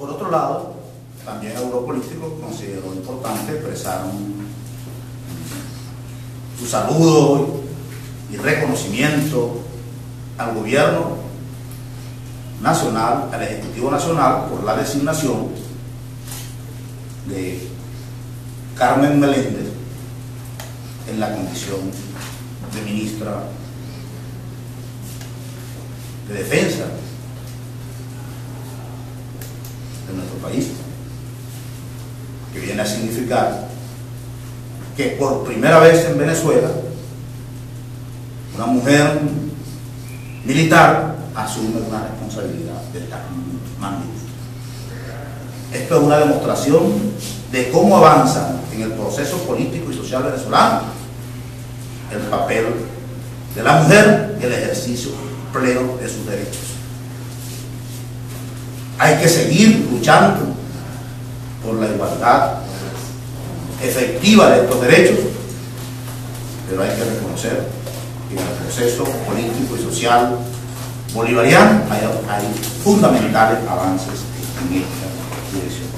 Por otro lado, también el Europolítico consideró importante expresar un, su saludo y reconocimiento al gobierno nacional, al Ejecutivo Nacional, por la designación de Carmen Meléndez en la condición de ministra de Defensa. País, que viene a significar que por primera vez en Venezuela una mujer militar asume una responsabilidad de tal magnitud. Esto es una demostración de cómo avanza en el proceso político y social venezolano el papel de la mujer y el ejercicio pleno de sus derechos. Hay que seguir luchando por la igualdad efectiva de estos derechos, pero hay que reconocer que en el proceso político y social bolivariano hay, fundamentales avances en esta dirección.